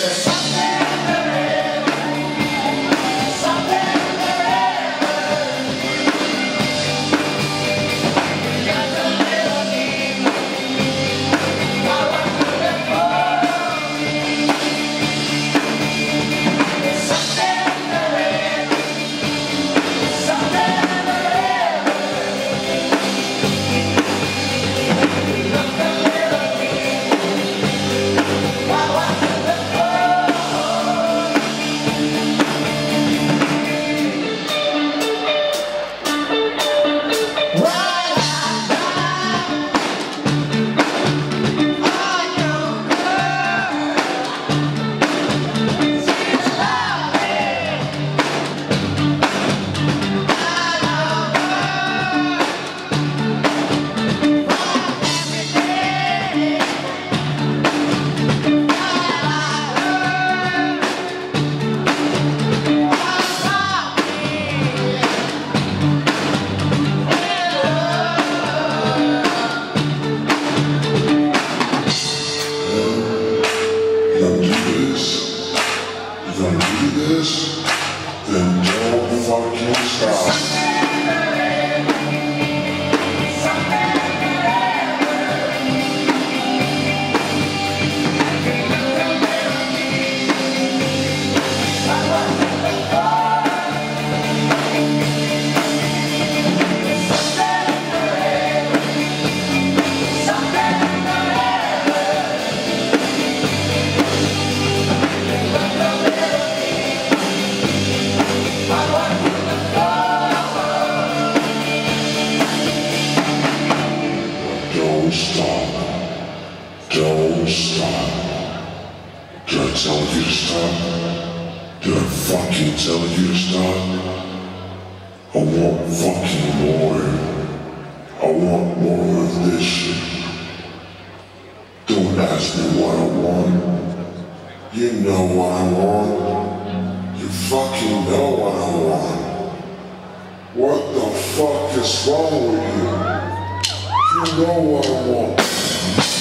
There's something fucking tell you to stop? I want fucking more. I want more of this shit. Don't ask me what I want. You know what I want. You fucking know what I want. What the fuck is wrong with you? You know what I want.